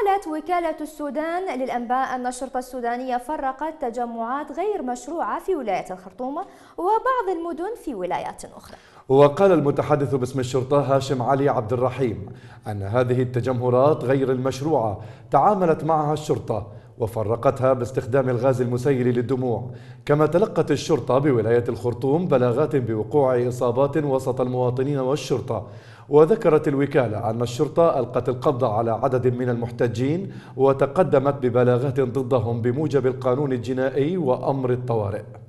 وقالت وكالة السودان للأنباء أن الشرطة السودانية فرقت تجمعات غير مشروعة في ولاية الخرطوم وبعض المدن في ولايات أخرى. وقال المتحدث باسم الشرطة هاشم علي عبد الرحيم أن هذه التجمهرات غير المشروعة تعاملت معها الشرطة وفرقتها باستخدام الغاز المسيل للدموع. كما تلقت الشرطة بولاية الخرطوم بلاغات بوقوع إصابات وسط المواطنين والشرطة وذكرت الوكالة أن الشرطة ألقت القبض على عدد من المحتجين وتقدمت ببلاغات ضدهم بموجب القانون الجنائي وأمر الطوارئ.